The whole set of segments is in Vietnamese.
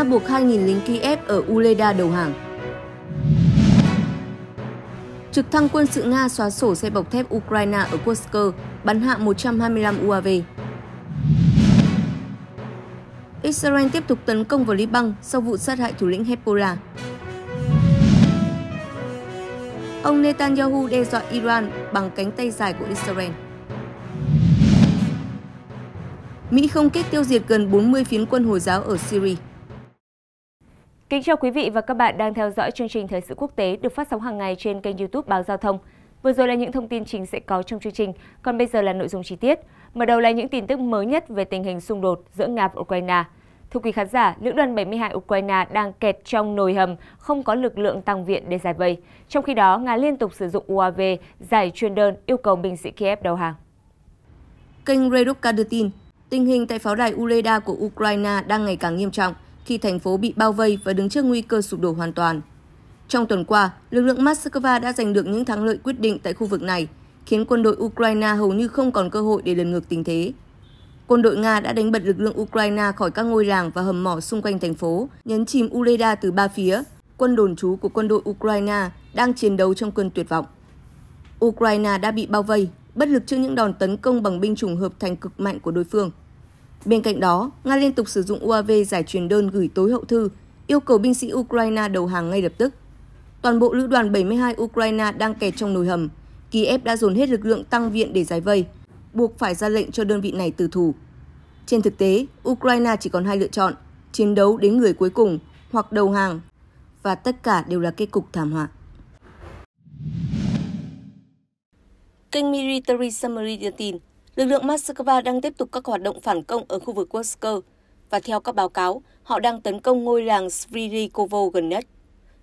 Nga buộc 2.000 lính Kiev ở Uleda đầu hàng. Trực thăng quân sự Nga xóa sổ xe bọc thép Ukraine ở Kursk, bắn hạ 125 UAV. Israel tiếp tục tấn công vào Liban sau vụ sát hại thủ lĩnh Hezbollah. Ông Netanyahu đe dọa Iran bằng cánh tay dài của Israel. Mỹ không kích tiêu diệt gần 40 phiến quân Hồi giáo ở Syria. Kính chào quý vị và các bạn đang theo dõi chương trình Thời sự quốc tế được phát sóng hàng ngày trên kênh YouTube Báo Giao thông. Vừa rồi là những thông tin chính sẽ có trong chương trình, còn bây giờ là nội dung chi tiết. Mở đầu là những tin tức mới nhất về tình hình xung đột giữa Nga và Ukraine. Thưa quý khán giả, lữ đoàn 72 Ukraine đang kẹt trong nồi hầm, không có lực lượng tăng viện để giải vây. Trong khi đó, Nga liên tục sử dụng UAV giải truyền đơn yêu cầu binh sĩ Kiev đầu hàng. Kênh Redukka đưa tin, tình hình tại pháo đài Uleda của Ukraine đang ngày càng nghiêm trọng khi thành phố bị bao vây và đứng trước nguy cơ sụp đổ hoàn toàn. Trong tuần qua, lực lượng Moscow đã giành được những thắng lợi quyết định tại khu vực này, khiến quân đội Ukraine hầu như không còn cơ hội để lần ngược tình thế. Quân đội Nga đã đánh bật lực lượng Ukraine khỏi các ngôi làng và hầm mỏ xung quanh thành phố, nhấn chìm Uleda từ ba phía. Quân đồn trú của quân đội Ukraine đang chiến đấu trong cơn tuyệt vọng. Ukraine đã bị bao vây, bất lực trước những đòn tấn công bằng binh chủng hợp thành cực mạnh của đối phương. Bên cạnh đó, Nga liên tục sử dụng UAV giải truyền đơn gửi tối hậu thư, yêu cầu binh sĩ Ukraine đầu hàng ngay lập tức. Toàn bộ lữ đoàn 72 Ukraine đang kẹt trong nồi hầm. Kiev đã dồn hết lực lượng tăng viện để giải vây, buộc phải ra lệnh cho đơn vị này từ thủ. Trên thực tế, Ukraine chỉ còn hai lựa chọn, chiến đấu đến người cuối cùng hoặc đầu hàng, và tất cả đều là kết cục thảm họa. Kênh Military Summary đưa tin, lực lượng Moscow đang tiếp tục các hoạt động phản công ở khu vực Kursk và theo các báo cáo, họ đang tấn công ngôi làng Svirikovo gần nhất.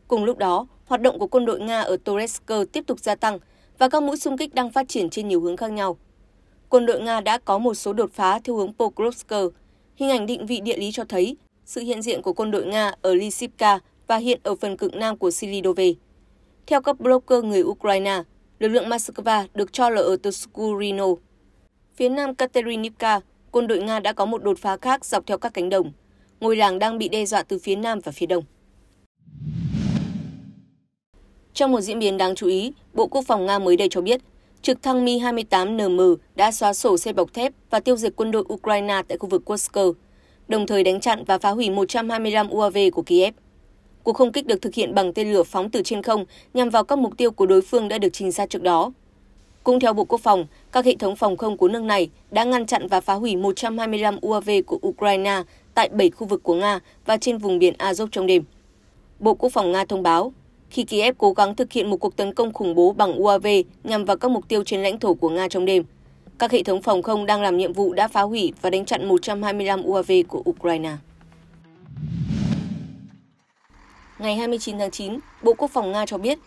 Cùng lúc đó, hoạt động của quân đội Nga ở Toretsk tiếp tục gia tăng và các mũi xung kích đang phát triển trên nhiều hướng khác nhau. Quân đội Nga đã có một số đột phá theo hướng Pokrovsk. Hình ảnh định vị địa lý cho thấy sự hiện diện của quân đội Nga ở Lysivka và hiện ở phần cực nam của Silidove. Theo các blogger người Ukraine, lực lượng Moscow được cho là ở Toskurino. Phía nam Katerinivka, quân đội Nga đã có một đột phá khác dọc theo các cánh đồng. Ngôi làng đang bị đe dọa từ phía nam và phía đông. Trong một diễn biến đáng chú ý, Bộ Quốc phòng Nga mới đây cho biết, trực thăng Mi-28NM đã xóa sổ xe bọc thép và tiêu diệt quân đội Ukraine tại khu vực Kursk, đồng thời đánh chặn và phá hủy 125 UAV của Kiev. Cuộc không kích được thực hiện bằng tên lửa phóng từ trên không nhằm vào các mục tiêu của đối phương đã được trình sát trước đó. Cũng theo Bộ Quốc phòng, các hệ thống phòng không của nước này đã ngăn chặn và phá hủy 125 UAV của Ukraine tại 7 khu vực của Nga và trên vùng biển Azov trong đêm. Bộ Quốc phòng Nga thông báo, khi Kiev cố gắng thực hiện một cuộc tấn công khủng bố bằng UAV nhằm vào các mục tiêu trên lãnh thổ của Nga trong đêm, các hệ thống phòng không đang làm nhiệm vụ đã phá hủy và đánh chặn 125 UAV của Ukraine. Ngày 29 tháng 9, Bộ Quốc phòng Nga cho biết,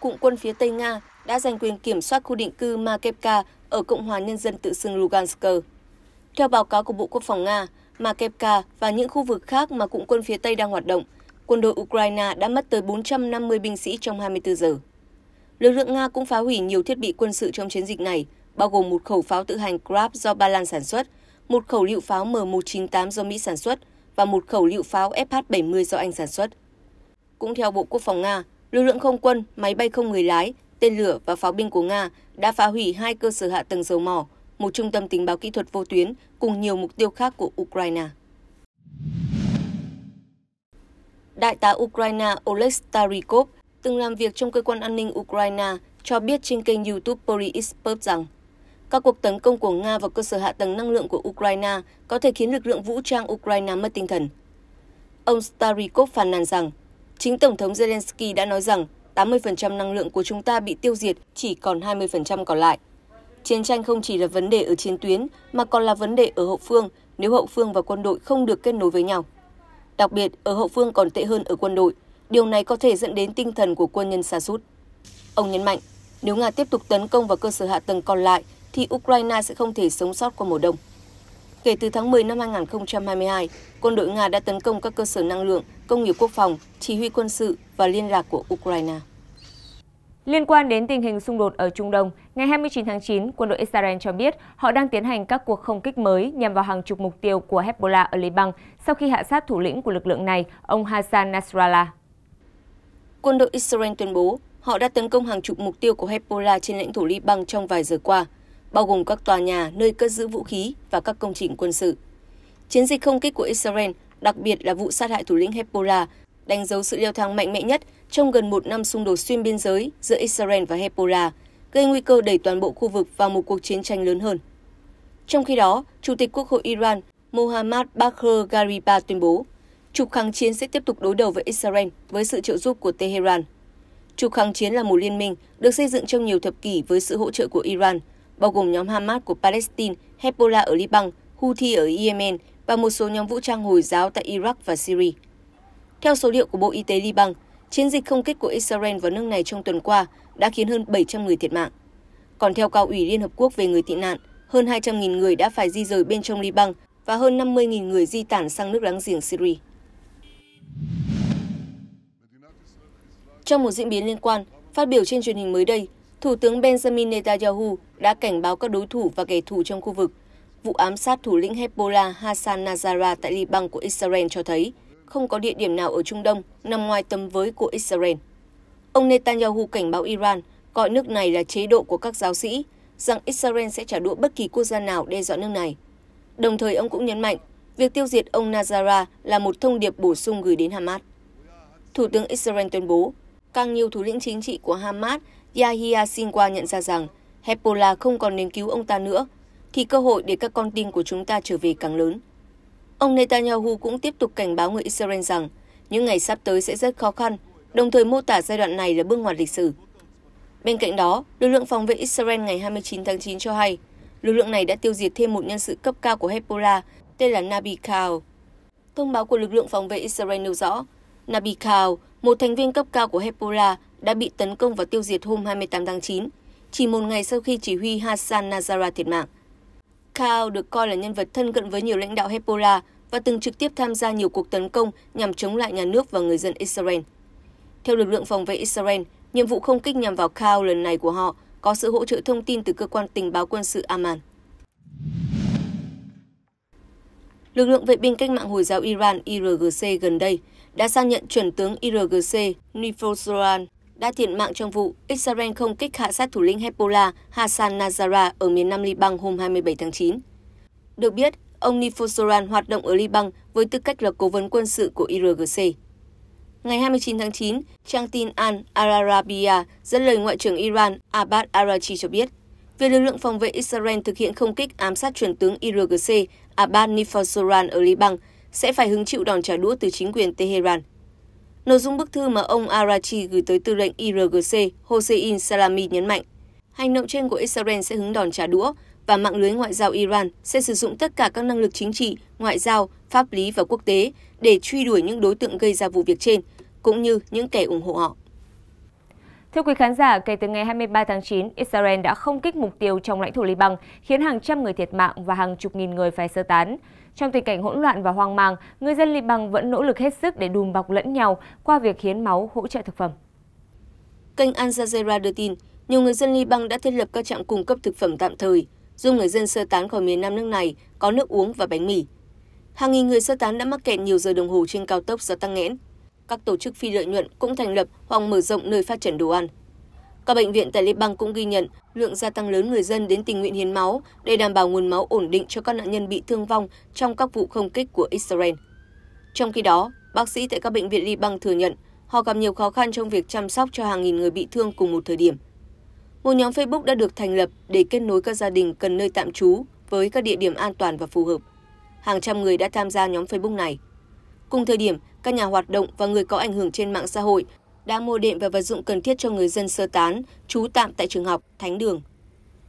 cụm quân phía Tây Nga đã giành quyền kiểm soát khu định cư Makevka ở Cộng hòa Nhân dân tự xưng Lugansk. Theo báo cáo của Bộ Quốc phòng Nga, Makevka và những khu vực khác mà cụm quân phía Tây đang hoạt động, quân đội Ukraine đã mất tới 450 binh sĩ trong 24 giờ. Lực lượng Nga cũng phá hủy nhiều thiết bị quân sự trong chiến dịch này, bao gồm một khẩu pháo tự hành Grab do Ba Lan sản xuất, một khẩu lựu pháo M198 do Mỹ sản xuất và một khẩu lựu pháo FH-70 do Anh sản xuất. Cũng theo Bộ Quốc phòng Nga, lực lượng không quân, máy bay không người lái, tên lửa và pháo binh của Nga đã phá hủy hai cơ sở hạ tầng dầu mỏ, một trung tâm tình báo kỹ thuật vô tuyến cùng nhiều mục tiêu khác của Ukraine. Đại tá Ukraine Oleg Starikov từng làm việc trong cơ quan an ninh Ukraine cho biết trên kênh YouTube Poliexpert rằng các cuộc tấn công của Nga vào cơ sở hạ tầng năng lượng của Ukraine có thể khiến lực lượng vũ trang Ukraine mất tinh thần. Ông Starikov phàn nàn rằng Chính Tổng thống Zelensky đã nói rằng 80% năng lượng của chúng ta bị tiêu diệt, chỉ còn 20% còn lại. Chiến tranh không chỉ là vấn đề ở chiến tuyến, mà còn là vấn đề ở hậu phương nếu hậu phương và quân đội không được kết nối với nhau. Đặc biệt, ở hậu phương còn tệ hơn ở quân đội, điều này có thể dẫn đến tinh thần của quân nhân sa sút. Ông nhấn mạnh, nếu Nga tiếp tục tấn công vào cơ sở hạ tầng còn lại, thì Ukraine sẽ không thể sống sót qua mùa đông. Kể từ tháng 10 năm 2022, quân đội Nga đã tấn công các cơ sở năng lượng, công nghiệp quốc phòng, chỉ huy quân sự và liên lạc của Ukraine. Liên quan đến tình hình xung đột ở Trung Đông, ngày 29 tháng 9, quân đội Israel cho biết họ đang tiến hành các cuộc không kích mới nhằm vào hàng chục mục tiêu của Hezbollah ở Liban sau khi hạ sát thủ lĩnh của lực lượng này, ông Hassan Nasrallah. Quân đội Israel tuyên bố họ đã tấn công hàng chục mục tiêu của Hezbollah trên lãnh thổ Liban trong vài giờ qua, bao gồm các tòa nhà, nơi cất giữ vũ khí và các công trình quân sự. Chiến dịch không kích của Israel, đặc biệt là vụ sát hại thủ lĩnh Hezbollah, đánh dấu sự leo thang mạnh mẽ nhất trong gần một năm xung đột xuyên biên giới giữa Israel và Hezbollah, gây nguy cơ đẩy toàn bộ khu vực vào một cuộc chiến tranh lớn hơn. Trong khi đó, Chủ tịch Quốc hội Iran Mohammad Bakr Gariba tuyên bố, trục kháng chiến sẽ tiếp tục đối đầu với Israel với sự trợ giúp của Tehran. Trục kháng chiến là một liên minh được xây dựng trong nhiều thập kỷ với sự hỗ trợ của Iran, bao gồm nhóm Hamas của Palestine, Hezbollah ở Liban, Houthi ở Yemen và một số nhóm vũ trang Hồi giáo tại Iraq và Syria. Theo số liệu của Bộ Y tế Liban, chiến dịch không kích của Israel vào nước này trong tuần qua đã khiến hơn 700 người thiệt mạng. Còn theo Cao ủy Liên Hợp Quốc về người tị nạn, hơn 200.000 người đã phải di rời bên trong Liban và hơn 50.000 người di tản sang nước láng giềng Syria. Trong một diễn biến liên quan, phát biểu trên truyền hình mới đây, Thủ tướng Benjamin Netanyahu đã cảnh báo các đối thủ và kẻ thù trong khu vực. Vụ ám sát thủ lĩnh Hezbollah Hassan Nasrallah tại Liban của Israel cho thấy không có địa điểm nào ở Trung Đông nằm ngoài tầm với của Israel. Ông Netanyahu cảnh báo Iran gọi nước này là chế độ của các giáo sĩ, rằng Israel sẽ trả đũa bất kỳ quốc gia nào đe dọa nước này. Đồng thời ông cũng nhấn mạnh, việc tiêu diệt ông Nazara là một thông điệp bổ sung gửi đến Hamas. Thủ tướng Israel tuyên bố, càng nhiều thủ lĩnh chính trị của Hamas, Yahya Sinwar nhận ra rằng Hezbollah không còn nên cứu ông ta nữa, thì cơ hội để các con tin của chúng ta trở về càng lớn. Ông Netanyahu cũng tiếp tục cảnh báo người Israel rằng những ngày sắp tới sẽ rất khó khăn, đồng thời mô tả giai đoạn này là bước ngoặt lịch sử. Bên cạnh đó, lực lượng phòng vệ Israel ngày 29 tháng 9 cho hay, lực lượng này đã tiêu diệt thêm một nhân sự cấp cao của Hezbollah tên là Nabi Kao. Thông báo của lực lượng phòng vệ Israel nêu rõ, Nabi Kao, một thành viên cấp cao của Hezbollah, đã bị tấn công và tiêu diệt hôm 28 tháng 9, chỉ một ngày sau khi chỉ huy Hassan Nazara thiệt mạng. Kao được coi là nhân vật thân cận với nhiều lãnh đạo Hezbollah và từng trực tiếp tham gia nhiều cuộc tấn công nhằm chống lại nhà nước và người dân Israel. Theo lực lượng phòng vệ Israel, nhiệm vụ không kích nhằm vào Kao lần này của họ có sự hỗ trợ thông tin từ cơ quan tình báo quân sự Amman. Lực lượng vệ binh cách mạng Hồi giáo Iran IRGC gần đây đã xác nhận chuẩn tướng IRGC Nifosoran đã thiệt mạng trong vụ Israel không kích hạ sát thủ lĩnh Hezbollah Hassan Nazara ở miền Nam Liban hôm 27 tháng 9. Được biết, ông Nifosoran hoạt động ở Liban với tư cách là cố vấn quân sự của IRGC. Ngày 29 tháng 9, trang tin Al Arabiya dẫn lời Ngoại trưởng Iran Abbas Arachi cho biết, về lực lượng phòng vệ Israel thực hiện không kích ám sát chuẩn tướng IRGC Abbas Nifosoran ở Liban sẽ phải hứng chịu đòn trả đũa từ chính quyền Tehran. Nội dung bức thư mà ông Arachi gửi tới tư lệnh IRGC Hossein Salami nhấn mạnh, hành động trên của Israel sẽ hứng đòn trả đũa và mạng lưới ngoại giao Iran sẽ sử dụng tất cả các năng lực chính trị, ngoại giao, pháp lý và quốc tế để truy đuổi những đối tượng gây ra vụ việc trên, cũng như những kẻ ủng hộ họ. Thưa quý khán giả, kể từ ngày 23 tháng 9, Israel đã không kích mục tiêu trong lãnh thổ Liban, khiến hàng trăm người thiệt mạng và hàng chục nghìn người phải sơ tán. Trong tình cảnh hỗn loạn và hoang mang, người dân Liban vẫn nỗ lực hết sức để đùm bọc lẫn nhau qua việc hiến máu hỗ trợ thực phẩm. Kênh Al Jazeera đưa tin, nhiều người dân Liban đã thiết lập các trạm cung cấp thực phẩm tạm thời, giúp người dân sơ tán khỏi miền nam nước này có nước uống và bánh mì. Hàng nghìn người sơ tán đã mắc kẹt nhiều giờ đồng hồ trên cao tốc do tăng nghẽn. Các tổ chức phi lợi nhuận cũng thành lập hoặc mở rộng nơi phát triển đồ ăn. Các bệnh viện tại Liban cũng ghi nhận lượng gia tăng lớn người dân đến tình nguyện hiến máu để đảm bảo nguồn máu ổn định cho các nạn nhân bị thương vong trong các vụ không kích của Israel. Trong khi đó, bác sĩ tại các bệnh viện Liban thừa nhận họ gặp nhiều khó khăn trong việc chăm sóc cho hàng nghìn người bị thương cùng một thời điểm. Một nhóm Facebook đã được thành lập để kết nối các gia đình cần nơi tạm trú với các địa điểm an toàn và phù hợp. Hàng trăm người đã tham gia nhóm Facebook này. Cùng thời điểm, các nhà hoạt động và người có ảnh hưởng trên mạng xã hội đã mua đệm và vật dụng cần thiết cho người dân sơ tán, trú tạm tại trường học, thánh đường.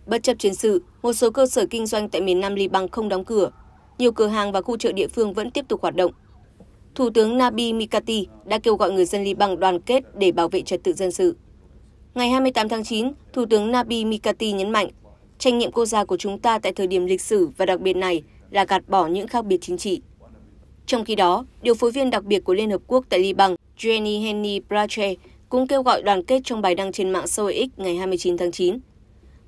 Bất chấp chiến sự, một số cơ sở kinh doanh tại miền Nam Liban không đóng cửa. Nhiều cửa hàng và khu chợ địa phương vẫn tiếp tục hoạt động. Thủ tướng Nabi Mikati đã kêu gọi người dân Liban đoàn kết để bảo vệ trật tự dân sự. Ngày 28 tháng 9, Thủ tướng Nabi Mikati nhấn mạnh, trách nhiệm quốc gia của chúng ta tại thời điểm lịch sử và đặc biệt này là gạt bỏ những khác biệt chính trị. Trong khi đó, điều phối viên đặc biệt của Liên Hợp Quốc tại Liban, Jenny Henny Brache, cũng kêu gọi đoàn kết trong bài đăng trên mạng xã hội X ngày 29 tháng 9.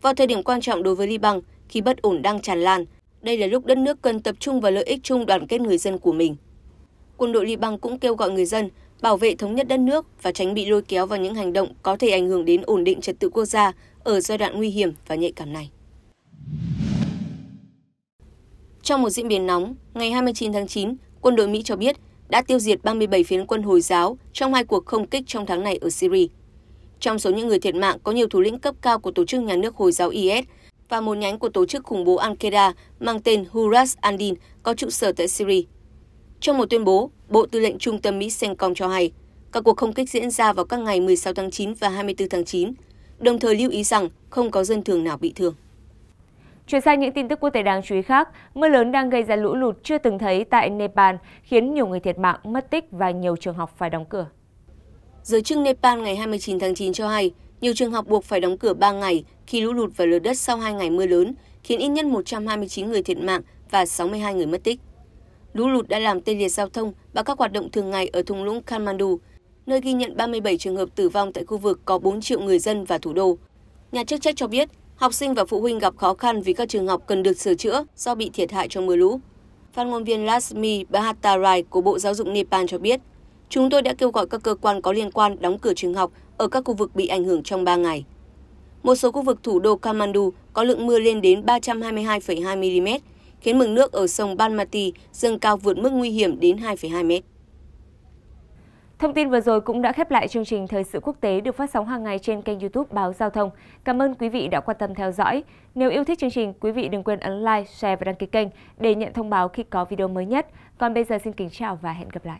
Vào thời điểm quan trọng đối với Liban, khi bất ổn đang tràn lan, đây là lúc đất nước cần tập trung vào lợi ích chung đoàn kết người dân của mình. Quân đội Liban cũng kêu gọi người dân bảo vệ thống nhất đất nước và tránh bị lôi kéo vào những hành động có thể ảnh hưởng đến ổn định trật tự quốc gia ở giai đoạn nguy hiểm và nhạy cảm này. Trong một diễn biến nóng, ngày 29 tháng 9, quân đội Mỹ cho biết đã tiêu diệt 37 phiến quân Hồi giáo trong hai cuộc không kích trong tháng này ở Syria. Trong số những người thiệt mạng có nhiều thủ lĩnh cấp cao của tổ chức nhà nước Hồi giáo IS và một nhánh của tổ chức khủng bố Al-Qaeda mang tên Huras Andin có trụ sở tại Syria. Trong một tuyên bố, Bộ Tư lệnh Trung tâm Mỹ CENTCOM cho hay, các cuộc không kích diễn ra vào các ngày 16 tháng 9 và 24 tháng 9, đồng thời lưu ý rằng không có dân thường nào bị thương. Chuyển sang những tin tức quốc tế đáng chú ý khác, mưa lớn đang gây ra lũ lụt chưa từng thấy tại Nepal, khiến nhiều người thiệt mạng, mất tích và nhiều trường học phải đóng cửa. Giới chức Nepal ngày 29 tháng 9 cho hay, nhiều trường học buộc phải đóng cửa 3 ngày khi lũ lụt và lở đất sau 2 ngày mưa lớn, khiến ít nhất 129 người thiệt mạng và 62 người mất tích. Lũ lụt đã làm tê liệt giao thông và các hoạt động thường ngày ở thung lũng Kathmandu, nơi ghi nhận 37 trường hợp tử vong tại khu vực có 4 triệu người dân và thủ đô. Nhà chức trách cho biết, học sinh và phụ huynh gặp khó khăn vì các trường học cần được sửa chữa do bị thiệt hại trong mưa lũ. Phát ngôn viên Lasmi Bhattarai của Bộ Giáo dục Nepal cho biết, chúng tôi đã kêu gọi các cơ quan có liên quan đóng cửa trường học ở các khu vực bị ảnh hưởng trong 3 ngày. Một số khu vực thủ đô Kathmandu có lượng mưa lên đến 322,2 mm, khiến mực nước ở sông Banmati dâng cao vượt mức nguy hiểm đến 2,2 mét. Thông tin vừa rồi cũng đã khép lại chương trình Thời sự quốc tế được phát sóng hàng ngày trên kênh youtube Báo Giao thông. Cảm ơn quý vị đã quan tâm theo dõi. Nếu yêu thích chương trình, quý vị đừng quên ấn like, share và đăng ký kênh để nhận thông báo khi có video mới nhất. Còn bây giờ xin kính chào và hẹn gặp lại.